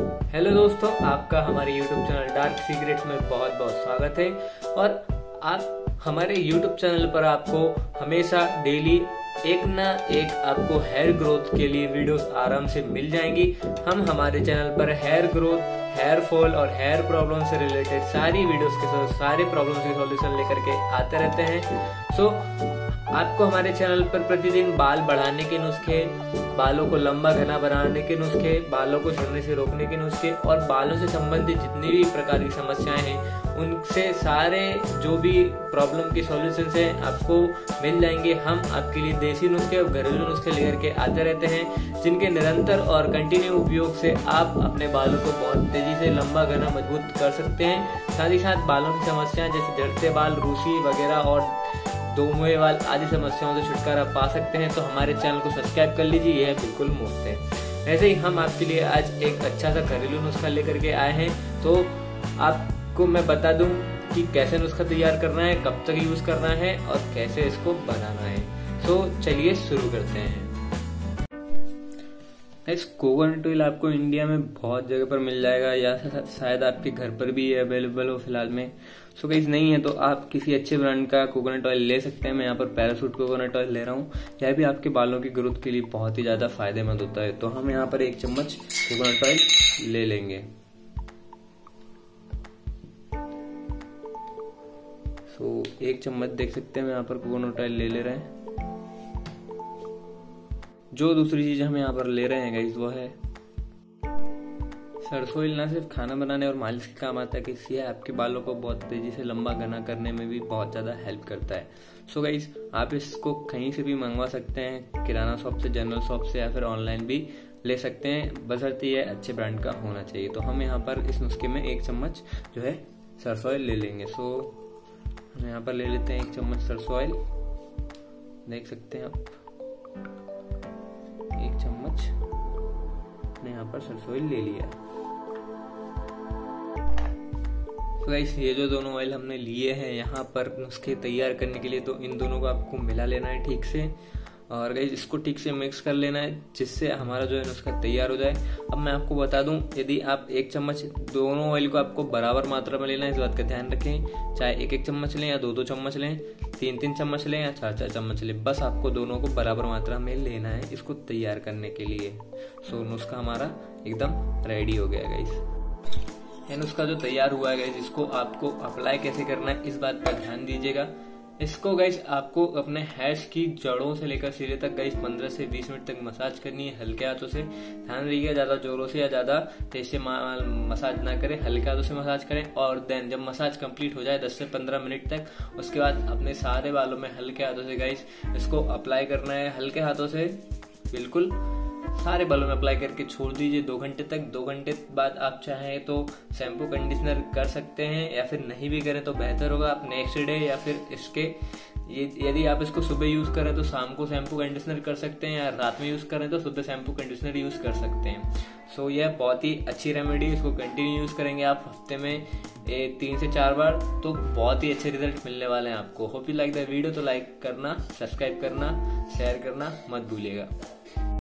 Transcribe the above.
Hello दोस्तों, आपका हमारे YouTube चैनल डार्क सीक्रेट्स में बहुत बहुत स्वागत है। और आप, हमारे YouTube चैनल पर आपको हमेशा डेली एक ना एक आपको हेयर ग्रोथ के लिए वीडियोस आराम से मिल जाएँगी। हम हमारे चैनल पर हेयर ग्रोथ हेयर फॉल और हेयर प्रॉब्लम से रिलेटेड सारी वीडियोस के साथ, सारे प्रॉब्लम्स के सॉल्यूशन लेकर के आते रहते हैं। सो आपको हमारे चैनल पर प्रतिदिन बाल बढ़ाने के नुस्खे, बालों को लंबा घना बनाने के नुस्खे, बालों को झड़ने से रोकने के नुस्खे और बालों से संबंधित जितनी भी प्रकार की समस्याएँ हैं, उनसे सारे जो भी प्रॉब्लम के सॉल्यूशन हैं, आपको मिल जाएँगे। हम आपके लिए देसी नुस्खे और घरेलू नुस्खे लेकर के आते रहते हैं, जिनके निरंतर और कंटिन्यू उपयोग से आप अपने बालों को बहुत तेज़ी से लंबा, घना, मज़बूत कर सकते हैं। साथ ही साथ बालों की समस्याएँ, जैसे झड़ते बाल, रूसी वगैरह और दो मुहे वाल आदि समस्याओं से छुटकारा पा सकते हैं तो हमारे चैनल को सब्सक्राइब कर लीजिए, यह बिल्कुल मुफ़्त है। ऐसे ही हम आपके लिए आज एक अच्छा सा घरेलू नुस्खा लेकर के आए हैं। तो आपको मैं बता दूँ कि कैसे नुस्खा तैयार करना है, कब तक यूज़ करना है और कैसे इसको बनाना है। तो चलिए शुरू करते हैं। इस कोकोनट ऑयल आपको इंडिया में बहुत जगह पर मिल जाएगा या शायद आपके घर पर भी अवेलेबल हो फ़िलहाल में। सो so, नहीं है तो आप किसी अच्छे ब्रांड का कोकोनट ऑयल ले सकते हैं। मैं यहाँ पर पैरासूट कोकोनट ऑयल ले रहा हूँ। यह भी आपके बालों की ग्रोथ के लिए बहुत ही ज़्यादा फ़ायदेमंद होता है। तो हम यहाँ पर एक चम्मच कोकोनट ऑयल ले लेंगे। सो so, एक चम्मच देख सकते हैं यहाँ पर कोकोनट ऑयल ले ले रहे हैं। जो दूसरी चीज़ हम यहाँ पर ले रहे हैं गाइस वो है सरसों ऑयल ना सिर्फ़ खाना बनाने और मालिश के काम आता है कि यह आपके बालों को बहुत तेज़ी से लंबा घना करने में भी बहुत ज़्यादा हेल्प करता है। सो so गाइज़ आप इसको कहीं से भी मंगवा सकते हैं, किराना शॉप से जनरल शॉप से या फिर ऑनलाइन भी ले सकते हैं। बसरते यह अच्छे ब्रांड का होना चाहिए। तो हम यहाँ पर इस नुस्खे में एक चम्मच जो है सरसों ऑयल ले लेंगे। सो हम यहाँ पर ले लेते हैं एक चम्मच सरसों ऑयल देख सकते हैं आप। चम्मच ने यहाँ पर सरसों ऑयल ले लिया। तो गाइस ये जो दोनों ऑयल हमने लिए हैं यहाँ पर नुस्खे तैयार करने के लिए तो इन दोनों को आपको मिला लेना है ठीक से। और गाइस इसको ठीक से मिक्स कर लेना है, जिससे हमारा जो है नुस्खा तैयार हो जाए। अब मैं आपको बता दूँ, यदि आप एक चम्मच दोनों ऑयल को आपको बराबर मात्रा में लेना है, इस बात का ध्यान रखें, चाहे एक एक चम्मच लें या दो दो चम्मच लें तीन तीन चम्मच लें या चार चार चम्मच लें, बस आपको दोनों को बराबर मात्रा में लेना है इसको तैयार करने के लिए। सो नुस्खा हमारा एकदम रेडी हो गया गाइस नुस्खा जो तैयार हुआ है इसको आपको अप्लाई कैसे करना है, इस बात पर ध्यान दीजिएगा। इसको गाइस आपको अपने हैश की जड़ों से लेकर सिरे तक गाइस 15 से 20 मिनट तक मसाज करनी है, हल्के हाथों से। ध्यान रखिएगा ज़्यादा जोरों से या ज़्यादा तेज से मसाज ना करें, हल्के हाथों से मसाज करें और देन जब मसाज कंप्लीट हो जाए 10 से 15 मिनट तक, उसके बाद अपने सारे बालों में हल्के हाथों से गाइस इसको अप्लाई करना है, हल्के हाथों से, बिल्कुल। सारे बालों में अप्लाई करके छोड़ दीजिए। दो घंटे तक दो घंटे बाद आप चाहें तो शैम्पू कंडीशनर कर सकते हैं या फिर नहीं भी करें तो बेहतर होगा। आप नेक्स्ट डे या फिर इसके यदि आप इसको सुबह यूज़ करें तो शाम को शैम्पू कंडीशनर कर सकते हैं या रात में यूज़ करें तो सुबह शैम्पू कंडीशनर यूज़ कर सकते हैं। सो so, यह बहुत ही अच्छी रेमेडी इसको कंटिन्यू यूज़ करेंगे आप हफ़्ते में ए, तीन से चार बार तो बहुत ही अच्छे रिज़ल्ट मिलने वाले हैं आपको। Hope you like the video तो लाइक करना सब्सक्राइब करना शेयर करना मत भूलिएगा।